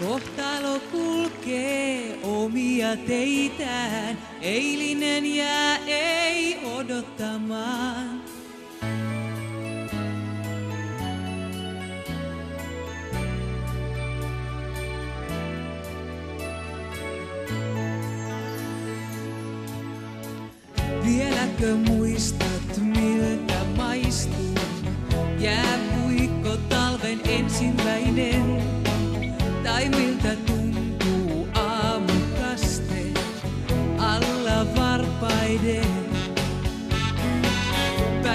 Kohtalo kulkee omia teitään, eilinen jää ei odottamaan. Vieläkö muistat, miltä maistuu jääpuikko talven ensimmäinen?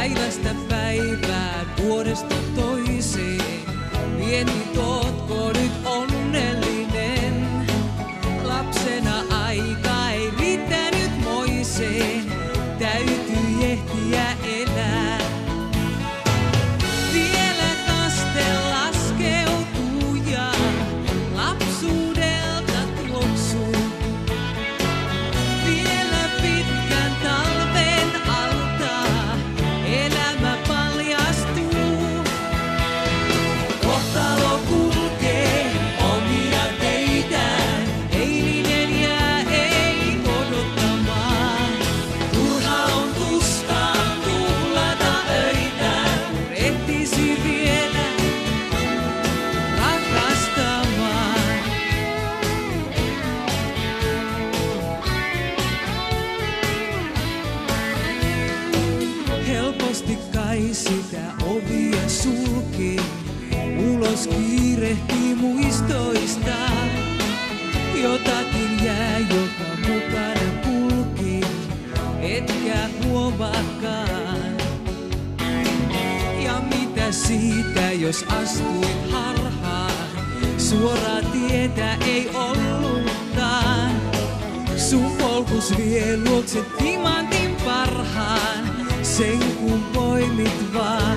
Päivästä päivään, vuodesta toiseen, mietit ootko nyt onnellinen? Lapsena aika ei riittänyt moiseen, täytyy ehtiä Kai sitä ovia sulkee, ulos kiirehtii muistoista. Jotakin jää, joka mukana kulkee, etkä huomaakaan. Ja mitä siitä, jos astuit harhaan, suoraa tietä ei ollutkaan. Sun polkus vie luokse timantin parhaan, sen kun poimit vaan.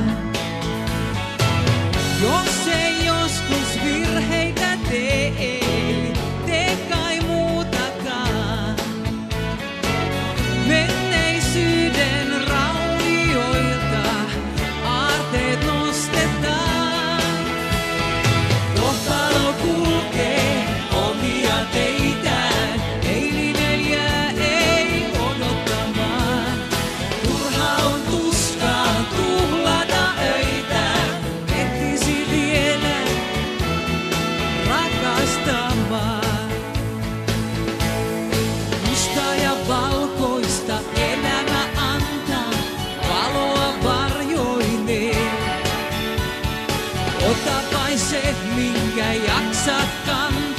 Ota vain se, minkä jaksat kantaa.